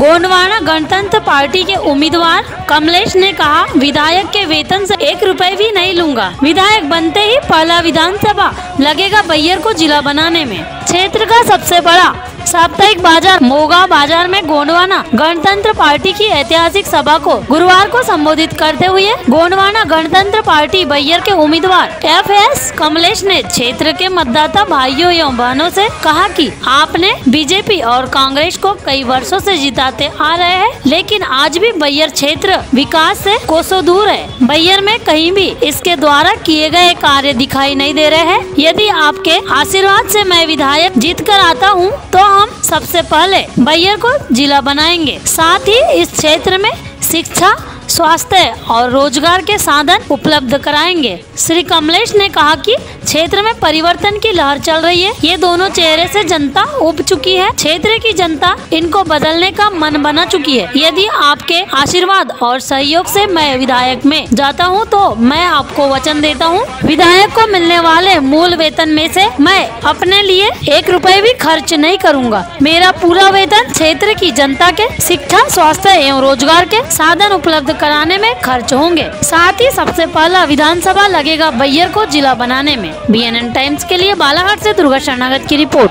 गोंडवाना गणतंत्र पार्टी के उम्मीदवार कमलेश ने कहा, विधायक के वेतन से एक रुपए भी नहीं लूँगा। विधायक बनते ही पहला विधानसभा लगेगा बैयर को जिला बनाने में। क्षेत्र का सबसे बड़ा साप्ताहिक बाज़ार, मोगा बाज़ार में गोंडवाना गणतंत्र पार्टी की ऐतिहासिक सभा को गुरुवार को संबोधित करते हुए गोंडवाना गणतंत्र पार्टी बैयर के उम्मीदवार एफ़ एस कमलेश ने क्षेत्र के मतदाता भाइयों एवं बहनों से कहा कि आपने बीजेपी और कांग्रेस को कई वर्षों से जिताते आ रहे हैं, लेकिन आज भी बैयर क्षेत्र विकास से कोसों दूर है। बैयर में कहीं भी इसके द्वारा किए गए कार्य दिखाई नहीं दे रहे हैं। यदि आपके आशीर्वाद से मैं विधायक जीत कर आता हूँ तो हम सबसे पहले बैयर को जिला बनाएँगे। साथ ही इस क्षेत्र में शिक्षा, स्वास्थ्य और रोज़गार के साधन उपलब्ध कराएँगे। श्री कमलेश ने कहा कि क्षेत्र में परिवर्तन की लहर चल रही है। ये दोनों चेहरे से जनता उब चुकी है। क्षेत्र की जनता इनको बदलने का मन बना चुकी है। यदि आपके आशीर्वाद और सहयोग से मैं विधायक में जाता हूँ तो मैं आपको वचन देता हूँ। विधायक को मिलने वाले मूल वेतन में से मैं अपने लिए एक रुपए भी खर्च नहीं करूँगा। मेरा पूरा वेतन क्षेत्र की जनता के शिक्षा, स्वास्थ्य एवं रोज़गार के साधन उपलब्ध कराने में खर्च होंगे। साथ ही सबसे पहला विधानसभा लगेगा बैयर को जिला बनाने में। बी एन एन टाइम्स के लिए बालाघाट से दुर्गा शरणागत की रिपोर्ट।